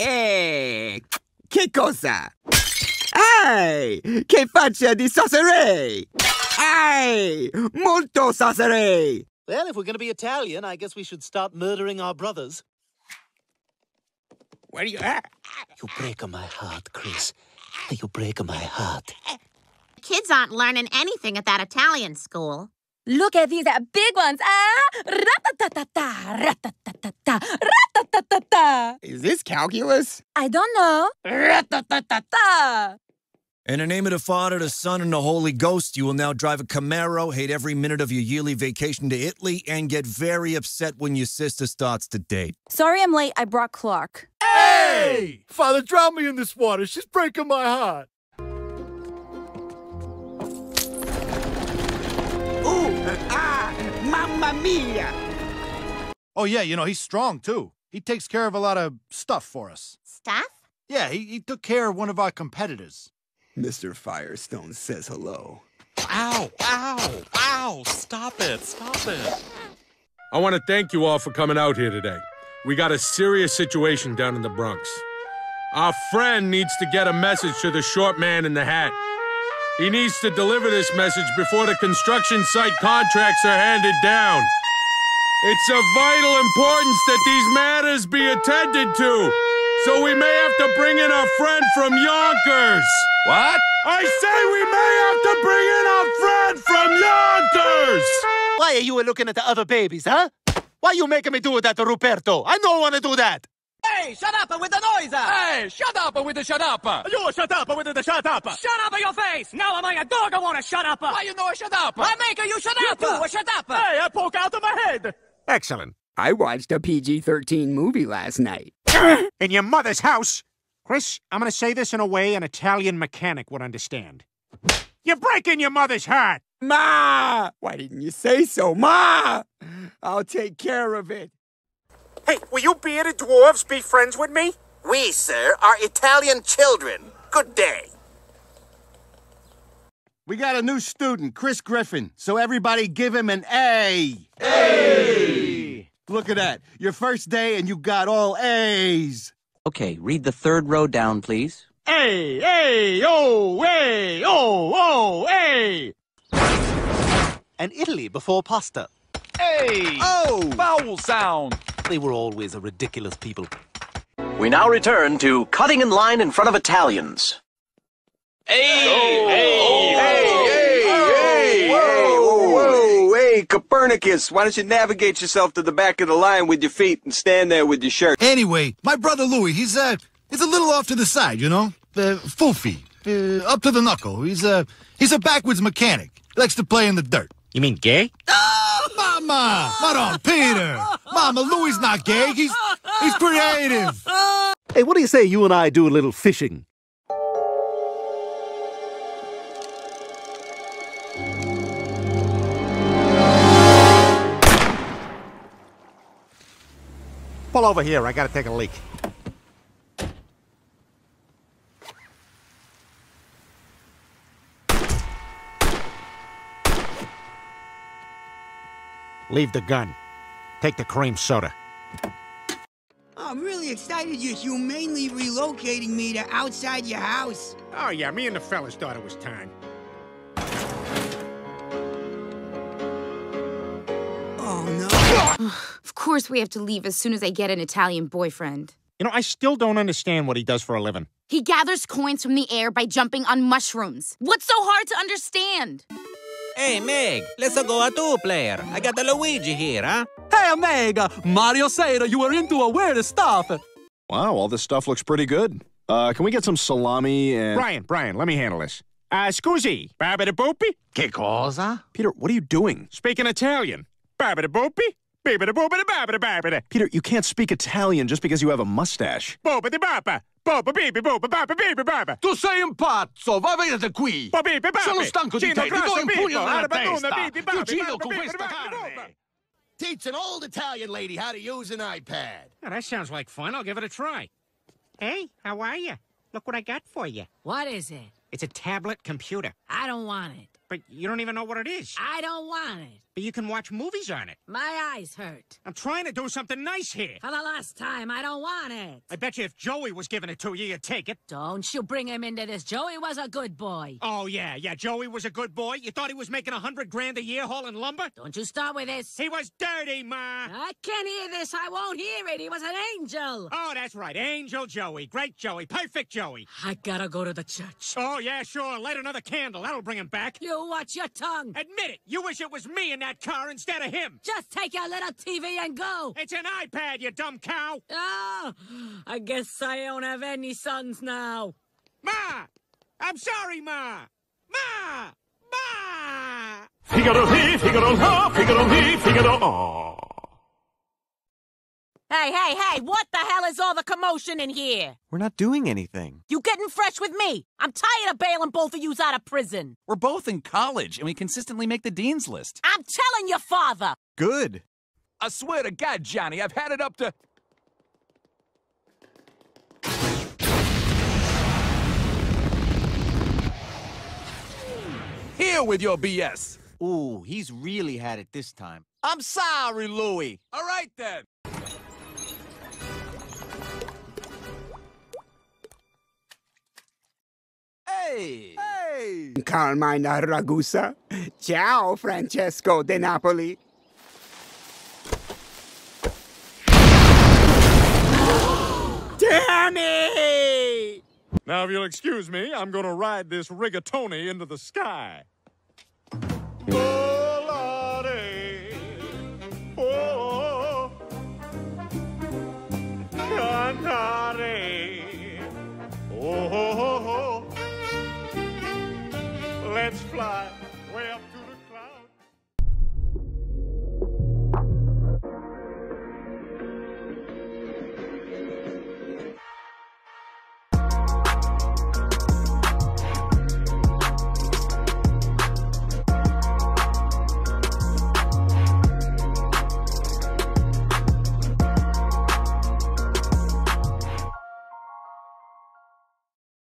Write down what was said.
Eh, che cosa? Ehi, che faccia di saucerei! Ehi, molto saucerei! Well, if we're going to be Italian, I guess we should start murdering our brothers. Where are you at? You break my heart, Chris. You break my heart. Kids aren't learning anything at that Italian school. Look at these uh, big ones. Ah, ra-ta-ta-ta-ta, ra-ta-ta-ta-ta, ra-ta-ta-ta-ta. Is this calculus? I don't know. In the name of the Father, the Son, and the Holy Ghost, you will now drive a Camaro, hate every minute of your yearly vacation to Italy, and get very upset when your sister starts to date. Sorry I'm late. I brought Clark. Hey! Father, drown me in this water. She's breaking my heart. Ooh, ah, mamma mia! Oh, yeah, you know, he's strong, too. He takes care of a lot of stuff for us. Stuff? Yeah, he, he took care of one of our competitors. Mr. Firestone says hello. Ow, ow, ow, stop it, stop it. I want to thank you all for coming out here today. We got a serious situation down in the Bronx. Our friend needs to get a message to the short man in the hat. He needs to deliver this message before the construction site contracts are handed down. It's of vital importance that these matters be attended to, so we may have to bring in our friend from Yonkers. What? I say we may have to bring in our friend from Yonkers! Why are you looking at the other babies, huh? Why you making me do that to Ruperto? I don't want to do that. Hey, shut up with the noise! Uh. Hey, shut up with the shut up! You shut up with the shut up! Shut up your face! Now am I a dog I want to shut up? Why you know I shut up? I make you shut up! You too, shut up! Hey, I poke out of my head! Excellent. I watched a PG 13 movie last night. In your mother's house. Chris, I'm going to say this in a way an Italian mechanic would understand. You're breaking your mother's heart. Ma! Why didn't you say so, Ma? I'll take care of it. Hey, will you bearded dwarves be friends with me? We, sir, are Italian children. Good day. We got a new student, Chris Griffin, so everybody give him an A. Hey! Look at that. Your first day and you got all A's. Okay, read the third row down, please. Hey, hey, oh, hey, oh, oh, hey! And Italy before pasta. Hey! Oh! Vowel sound! They were always a ridiculous people. We now return to cutting in line in front of Italians. Hey! Hey! Hey, hey, Copernicus, why don't you navigate yourself to the back of the line with your feet and stand there with your shirt? Anyway, my brother Louis, he's uh, he's a little off to the side, you know, uh, foofy. uh, up to the knuckle. He's a he's a backwards mechanic. He likes to play in the dirt. You mean gay? Oh, Mama, not on Peter. Mama, Louis not gay. He's he's creative. Hey, what do you say you and I do a little fishing? Pull over here. I gotta take a leak. Leave the gun. Take the cream soda. I'm really excited you're humanely relocating me to outside your house. Oh, yeah, me and the fellas thought it was time. Of course we have to leave as soon as I get an Italian boyfriend. You know, I still don't understand what he does for a living. He gathers coins from the air by jumping on mushrooms. What's so hard to understand? Hey, Meg, let's go a two-player. I got the Luigi here, huh? Hey, Meg! Mario said you were into a weird stuff. Wow, all this stuff looks pretty good. Uh, can we get some salami and... Brian, Brian, let me handle this. Uh, scusi, babidi boopy? Che cosa? Peter, what are you doing? Speaking Italian. Babidi boopy? Babidi boopity babidi babidi. Peter, you can't speak Italian just because you have a mustache. Boopity bapa. Bopa bibi bopa bapa bibi bapa. Tu sei un pazzo, va via da qui! Bo bibi bapa. Sono stanco di te, ti do un pugno nella testa! Ti uccido con questa carne! Teach an old Italian lady how to use an iPad. Oh, that sounds like fun. I'll give it a try. Hey, how are you? Look what I got for you. What is it? It's a tablet computer. I don't want it. But you don't even know what it is. I don't want it. You can watch movies on it. My eyes hurt. I'm trying to do something nice here. For the last time, I don't want it. I bet you if Joey was giving it to you, you'd take it. Don't you bring him into this. Joey was a good boy. Oh, yeah, yeah. Joey was a good boy. You thought he was making a hundred grand a year hauling lumber? Don't you start with this. He was dirty, Ma. I can't hear this. I won't hear it. He was an angel. Oh, that's right. Angel Joey. Great Joey. Perfect Joey. I gotta go to the church. Oh, yeah, sure. Light another candle. That'll bring him back. You watch your tongue. Admit it. You wish it was me in that car instead of him. Just take your little TV and go. It's an iPad, you dumb cow. Oh, I guess I don't have any sons now. Ma! I'm sorry, Ma! Ma! Ma! Figaro he, Figaro la, Figaro he, Figaro oh. Hey, hey, hey, what the hell is all the commotion in here? We're not doing anything. You getting fresh with me? I'm tired of bailing both of yous out of prison. We're both in college, and we consistently make the dean's list. I'm telling your father. Good. I swear to God, Johnny, I've had it up to. Here with your BS. Ooh, he's really had it this time. I'm sorry, Louie. All right then. Hey! Hey! Carmine Ragusa. Ciao, Francesco de Napoli. Danny! Now, if you'll excuse me, I'm gonna ride this rigatoni into the sky. Oh, Let's fly way up to